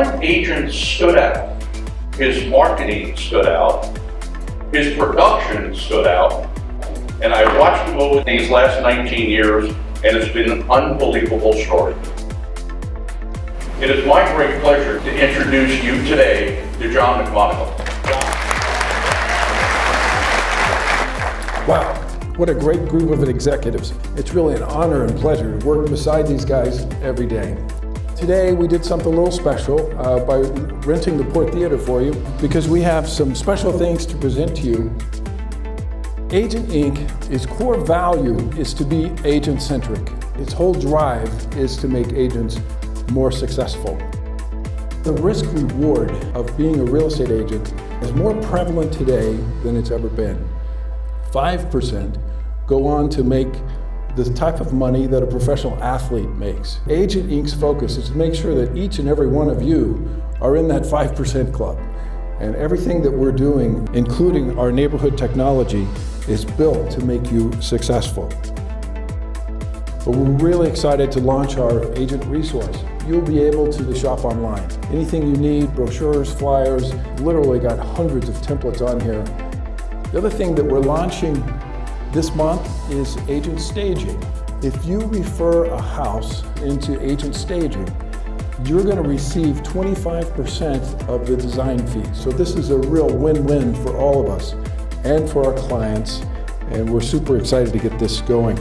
one agent stood out. His marketing stood out. His production stood out. And I watched him over these last 19 years, and it's been an unbelievable story. It is my great pleasure to introduce you today to John McMonigle. Wow, what a great group of executives. It's really an honor and pleasure to work beside these guys every day. Today we did something a little special uh, by renting the Port Theater for you because we have some special things to present to you. Agent Inc. its core value is to be agent-centric. Its whole drive is to make agents more successful. The risk reward of being a real estate agent is more prevalent today than it's ever been. 5% go on to make the type of money that a professional athlete makes. Agent Inc.'s focus is to make sure that each and every one of you are in that 5% club. And everything that we're doing, including our neighborhood technology, is built to make you successful. But we're really excited to launch our agent resource. You'll be able to shop online. Anything you need, brochures, flyers, literally got hundreds of templates on here. The other thing that we're launching this month is agent staging. If you refer a house into agent staging, you're going to receive 25% of the design fee. So this is a real win-win for all of us and for our clients, and we're super excited to get this going.